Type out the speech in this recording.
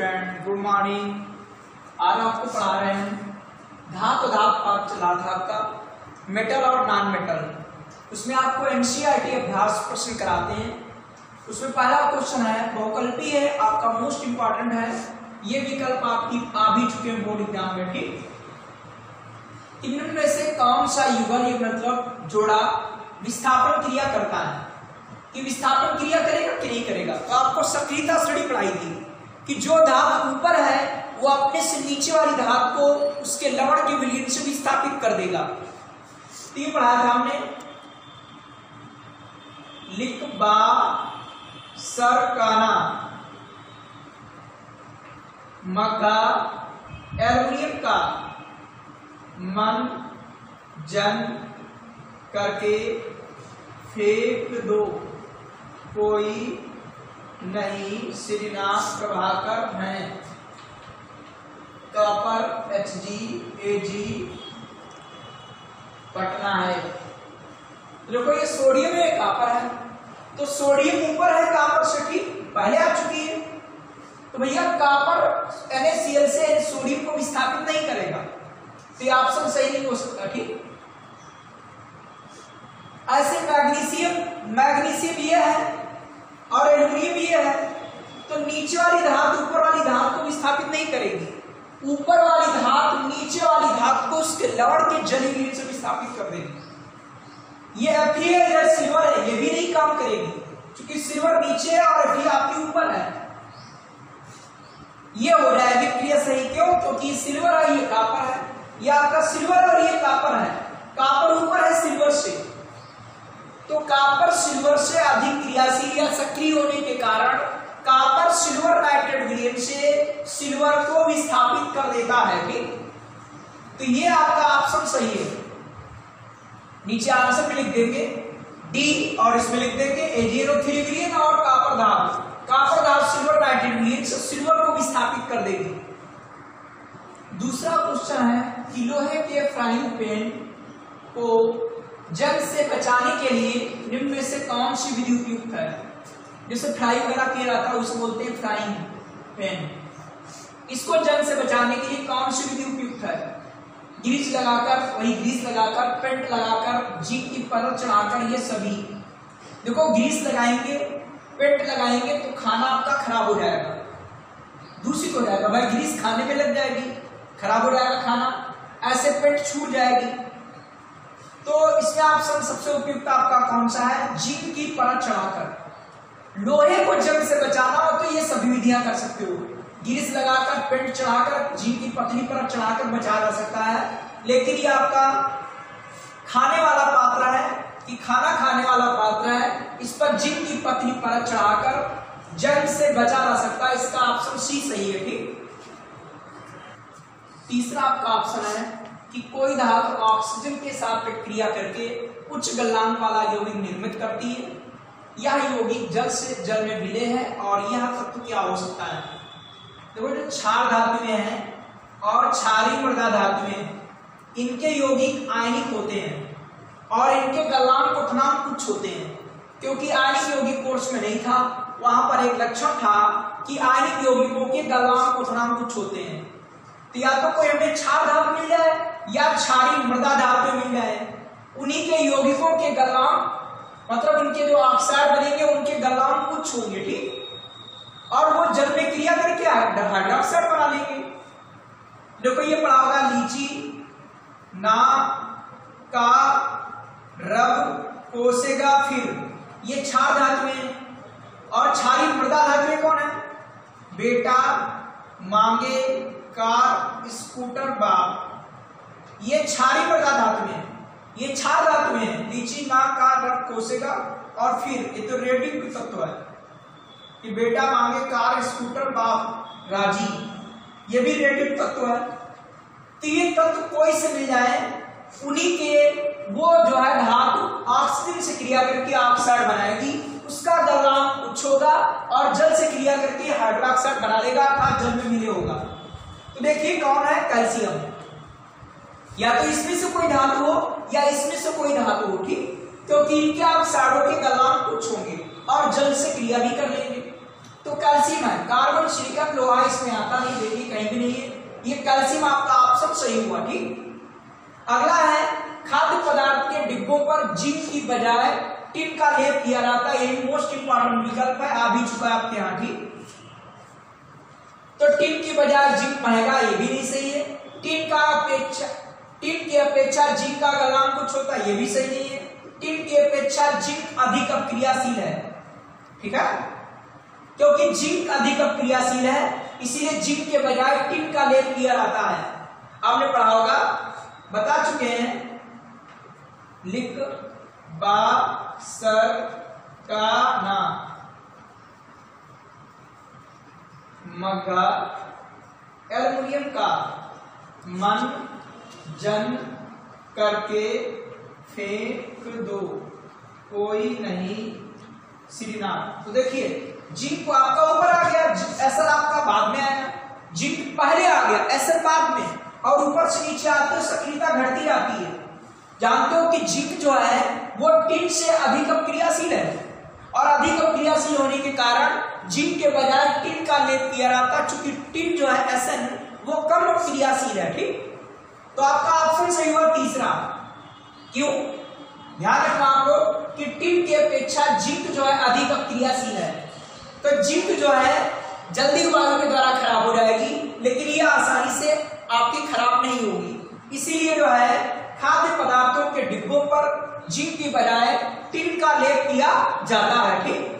Student good morning आज आपको पढ़ा रहे हैं धातु धात पाठ चला था आपका मेटल और नॉन मेटल उसमें आपको एनसीईआरटी अभ्यास प्रश्न कराते हैं। उसमें पहला क्वेश्चन है, बहुकल्पी है, आपका मोस्ट इंपॉर्टेंट है। ये विकल्प आपकी आ भी चुके हैं बोर्ड एग्ज़ाम में, ठीक? इनमें से कौन सा युगल ये मतलब जोड़ा विस्थापन क्रिया करता है? कि विस्थापन क्रिया करेगा कि नहीं करेगा। तो आपको सक्रियता श्रेणी पढ़ाई थी। कि जो धात ऊपर है, वो अपने से नीचे वाली धात को उसके लवण के विलीन से विस्थापित कर देगा। तो ये पढ़ाया था हमने। लिखबा सरकाना मग्गा एल्यूमिनियम का। मन, जन करके फेंक दो। कोई नहीं, श्रीनाथ प्रभाकर हैं। Copper H G A G Patna है। देखो, ये सोडियम है कॉपर है। तो सोडियम ऊपर है, कॉपर से ठीक पहले आ चुकी है। तो भैया, कॉपर NaCl से सोडियम को विस्थापित नहीं करेगा। तो ये ऑप्शन सही नहीं हो सकता, ठीक? ऐसे मैग्नीशियम मैग्नीशियम ये है और एल्यूमिनियम ये है तो नीचे वाली धात, ऊपर वाली धात को विस्थापित नहीं करेगी। ऊपर वाली धात, नीचे वाली धात को उसके लवण के जली जलीय से विस्थापित कर देगी। ये एफ़ है या सिल्वर है, ये भी नहीं काम करेगी, क्योंकि सिल्वर नीचे है और एफ़ आपके ऊपर है। ये हो जाएगी क्रिया सही क्यों क्योंकि सिल्वर है ये कापर है। ये आपका सिल्वर और ये कापर है। कापर ऊपर है, सिल्वर से। सिल्वर से अधिक क्रियाशील या सक्रिय होने के कारण कापर सिल्वर नाइट्रेट विलियन से सिल्वर को विस्थापित कर देता है, ठीक? तो ये आपका ऑप्शन सही है। नीचे आंसर में लिख देंगे डी और इसमें लिख देंगे एजीरो थ्री विलियन और कापर धातु। कापर धातु सिल्वर नाइट्रेट विलियन से सिल्वर को विस्थापित कर देगी। दूसरा क्वेश्चन है कि लोहे के फ्राइंग पैन को जंग से बचाने के लिए निम्न में से कौन सी विधि उपयुक्त है? जैसे फ्राई वगैरह किया जाता है उसे बोलते हैं फ्राइंग पैन इसको जंग से बचाने के लिए कौन सी विधि उपयुक्त है? ग्रीस लगाकर, वही ग्रीस लगाकर, पेंट लगाकर, जीप की परत चढ़ाकर, ये सभी। देखो ग्रीस लगाएँगे, पेंट लगाएँगे तो खाना आपका खराब हो जाएगा। दूषित हो जाएगा, भाई ग्रीस खाने में लग जाएगी, खराब हो जाएगा खाना, ऐसे पेंट छूट जाएगी। तो इसमें ऑप्शन सबसे उपयुक्त आपका कौन सा है? जीप की परत चढ़ाकर लोहे को जंग से बचाना हो तो ये सभी विधियाँ कर सकते हो। गिरिस लगाकर पेंट चढ़ाकर जीप की पतली परत चढ़ाकर बचा जा सकता है। लेकिन ये आपका खाने वाला पात्र है कि खाना खाने वाला पात्र है, इस पर जीप की पतली परत चढ़ाकर जंग से बचा जा सकता है। इसका ऑप्शन सी सही है, ठीक? तीसरा आपका ऑप्शन है कि कोई धातु ऑक्सीजन के साथ प्रक्रिया करके उच्च गलनांक वाला यौगिक निर्मित करती है। यह यौगिक जल से जल में मिले हैं और यह तत्व क्या हो सकता है। देखो जो क्षार धातु में है और क्षारी मृदा धातु में इनके यौगिक आयनिक होते हैं और इनके गलनांक उठनांक कुछ होते हैं। क्योंकि आयनिक यौगिक कोर्स में नहीं था, वहाँ पर एक लक्षण था कि आयनिक यौगिकों के गलनांक उठनांक कुछ होते हैं। तो या तो कोई हमें क्षार धातु मिल जाए, या क्षारी मृदा धातु मिल जाए। उन्हीं के यौगिकों के गलनांक मतलब इनके जो ऑक्साइड बनेंगे, उनके गलनांक कुछ होंगे, ठीक? और वो जल में क्रिया करके हाइड्रोक्साइड बना लेंगे देखो, ये पढ़ा होगा लीची ना का रब कोसेगा, फिर। ये क्षार धातु में। और क्षारी मृदा धातु कौन है? बेटा, मांगे कार, स्कूटर, बाप। ये क्षारी मृदा धातु में ये क्षार धातु में लीची ना कार रब कोसेगा। और फिर, ये तो रेडियो तत्व है। कि बेटा मांगे कार, स्कूटर, बाप, राज़ी। ये भी रेडियो तत्व है। तो ये तत्व कोई से मिल जाए? उन्हीं के वो जो है धातु ऑक्सीजन से क्रिया करके ऑक्साइड बनाएगी। उसका दबाव होगा और जल से क्रिया करके हाइड्रोक्साइड बना लेगा अर्थात जल में मिले होगा। तो देखिए कौन है? कैल्शियम। या तो इसमें से कोई धातु हो, या इसमें से कोई धातु हो, ठीक? क्योंकि इनके ऑक्साइडों के गलनांक कुछ होंगे और जल से क्रिया भी कर लेंगे। तो कैल्शियम है। कार्बन, सिलिकन लोहा इसमें आता नहीं देखिए कहीं भी नहीं है। ये कैल्शियम आपका ऑप्शन सही हुआ, ठीक? अगला है, खाद्य पदार्थ के डिब्बों पर जिंक की बजाय टिन का लेप किया जाता है। यही मोस्ट इंपॉर्टेंट विकल्प है, आ भी चुका है आपके यहाँ, ठीक? तो टिन की बजाय जिंक महँगा ये भी नहीं सही है। टिन का अपेक्षा टिन की अपेक्षा जिंक का गलाम कुछ होता है, ये भी सही नहीं है। टिन की अपेक्षा जिंक अधिक क्रियाशील है। ठीक है? क्योंकि जिंक अधिक क्रियाशील है, इसीलिए जिंक के बजाय टिन का लेप किया जाता है। आपने पढ़ा होगा, बता चुके हैं। लिख, बा, सर, का ना मग्गा एल्युमिनियम का मन जन करके फेंक दो। कोई नहीं श्रीनाथ तो देखिए जिंक को आपका ऊपर आ गया एसर आपका बाद में आया। जिंक पहले आ गया एसर बाद में। और ऊपर से नीचे आते सक्रियता घटती जाती है। जानते हो कि जिंक जो है, वो टिन से अधिक क्रियाशील है। और अधिक क्रियाशील होने के कारण जिंक के बजाय टिन का लेप किया जाता है। चूँकि टिन जो है एसन वो कम क्रियाशील है, ठीक? तो आपका ऑप्शन सही हुआ तीसरा। क्यों? ध्यान रखना आप लोग कि टिन की अपेक्षा जिंक जो है, अधिक क्रियाशील है। तो जिंक जो है, जल्दी वायु के द्वारा खराब हो जाएगी, लेकिन यह आसानी से आपकी खराब नहीं होगी। इसीलिए जो है, खाद्य पदार्थों के डिब्बों पर जिंक की बजाय टिन का लेप किया जाता है ठीक?